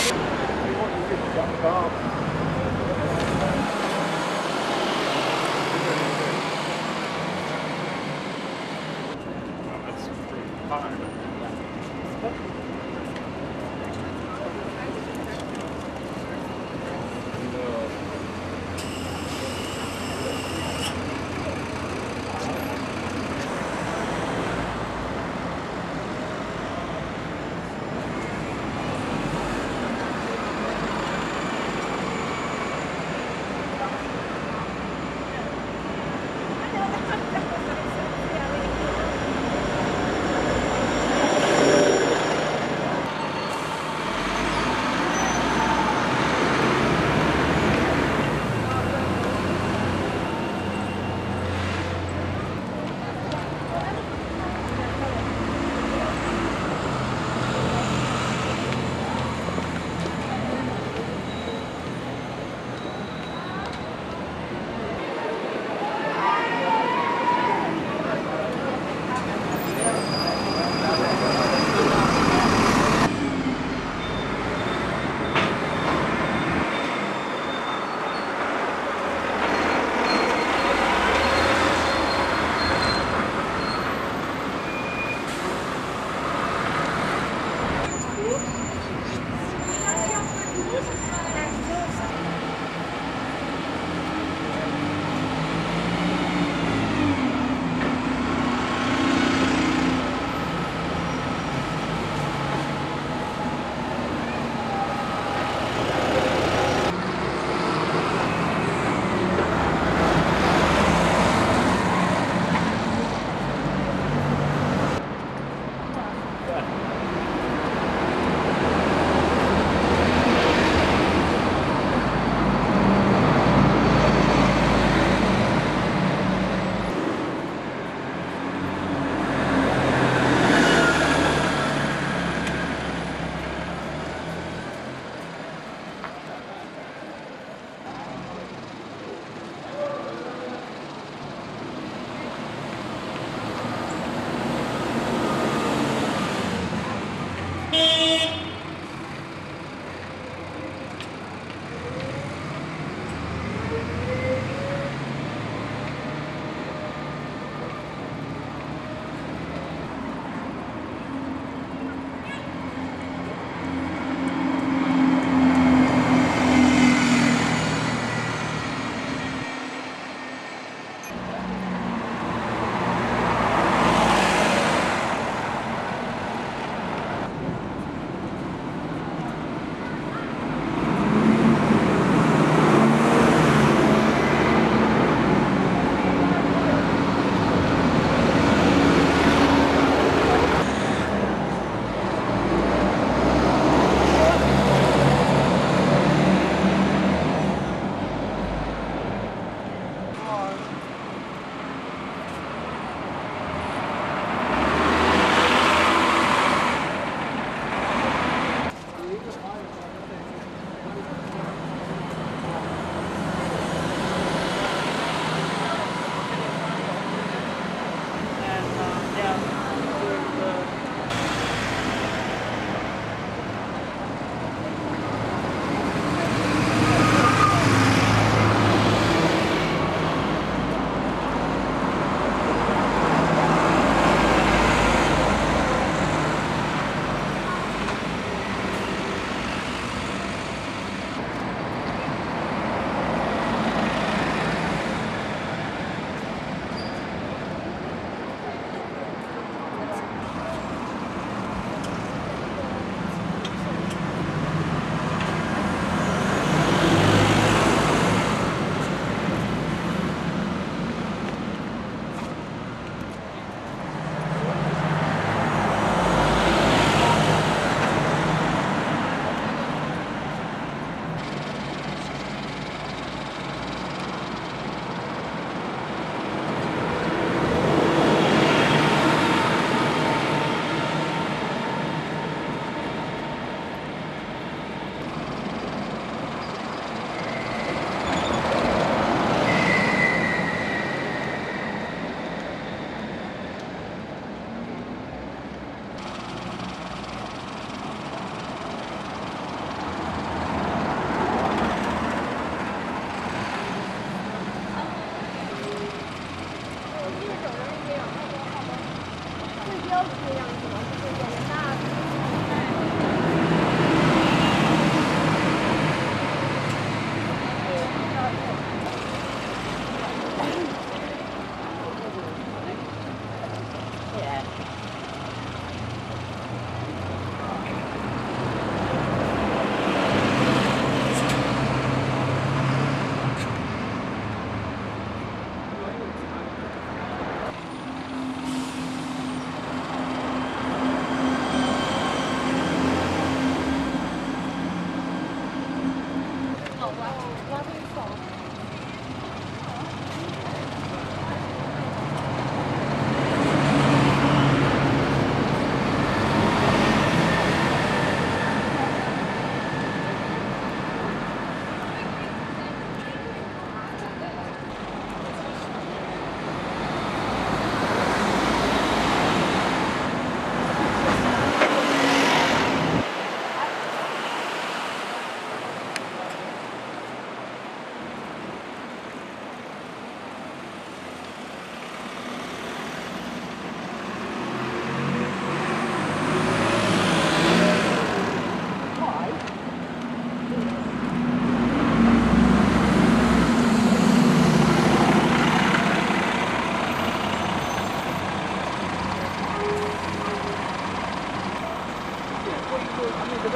Thank you.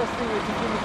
простые, такими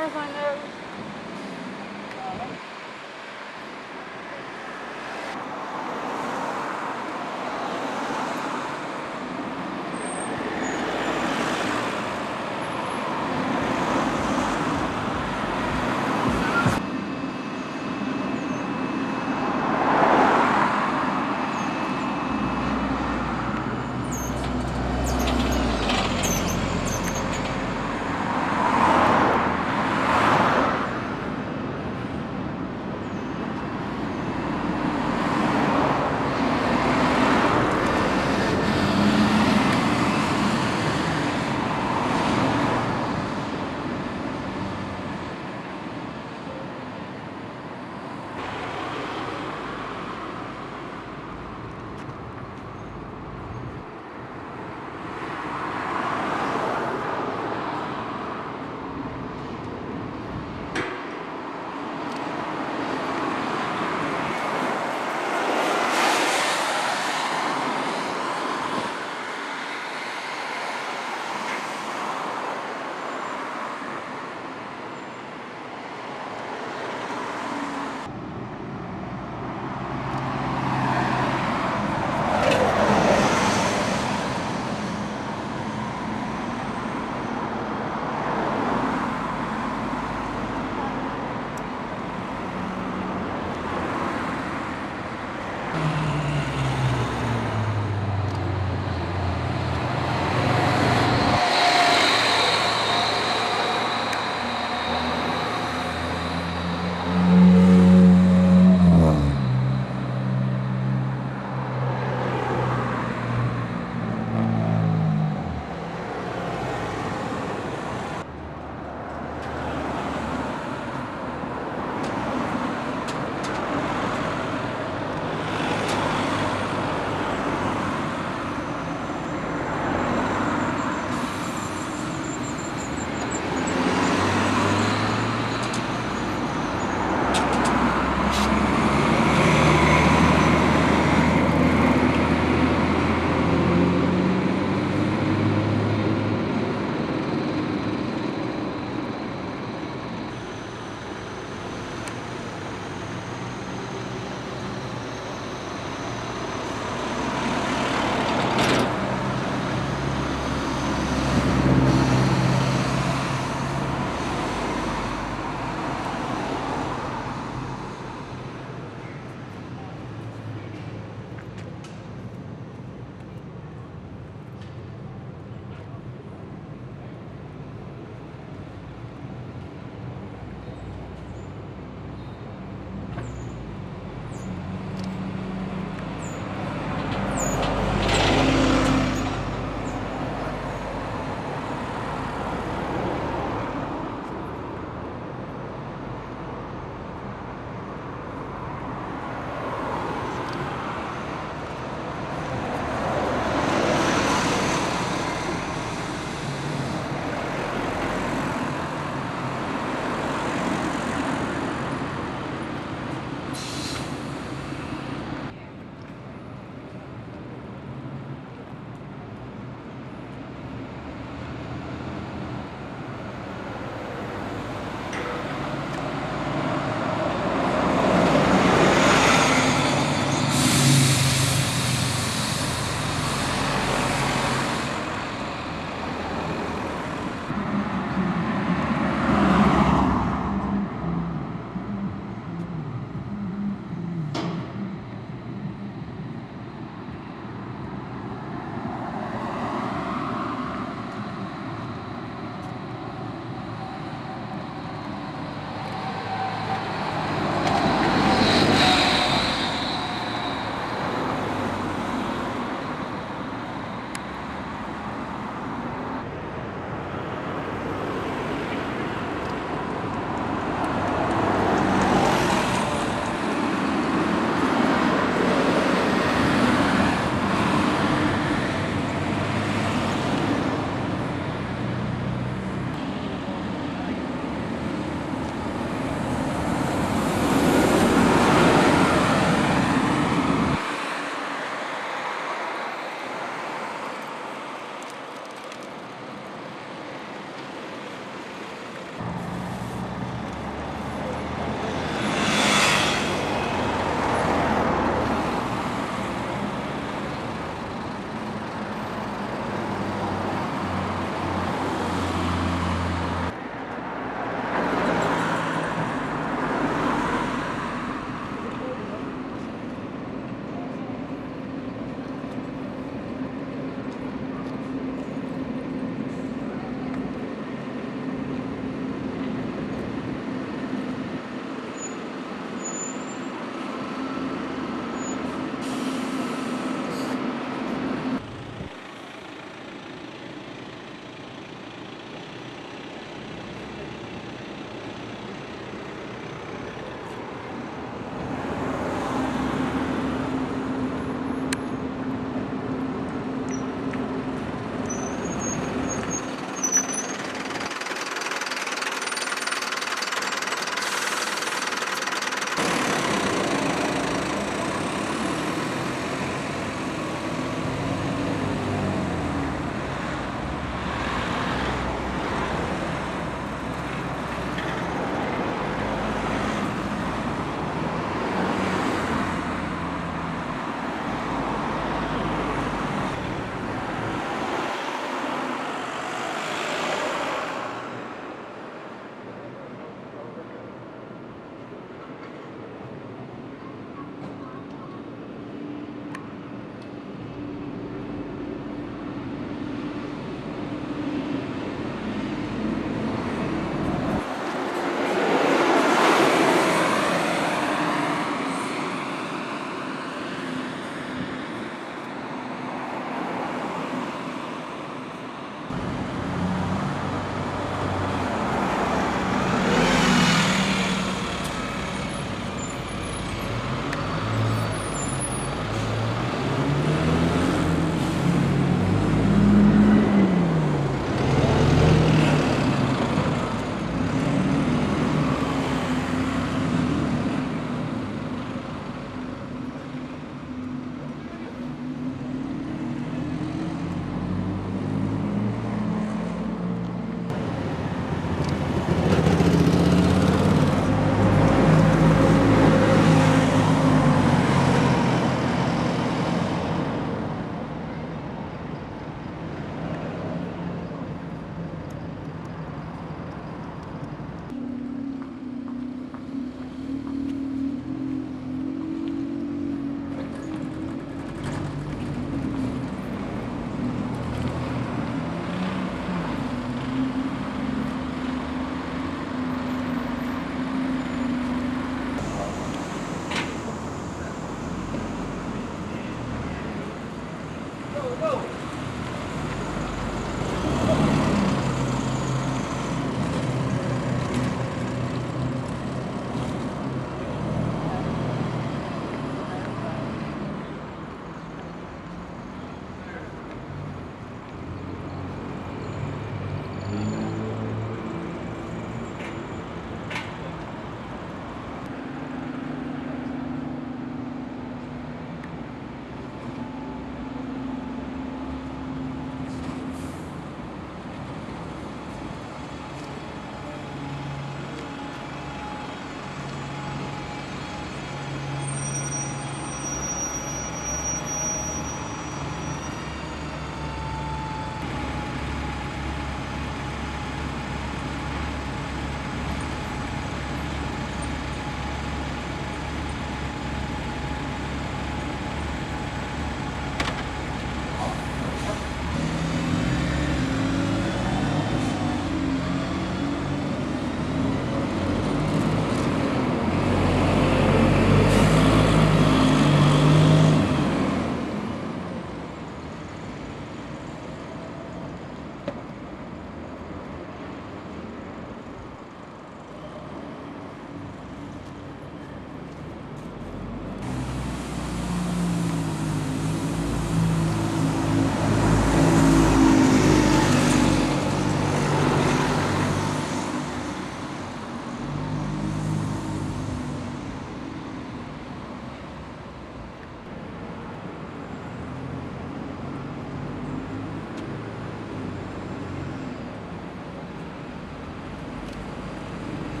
horrifying.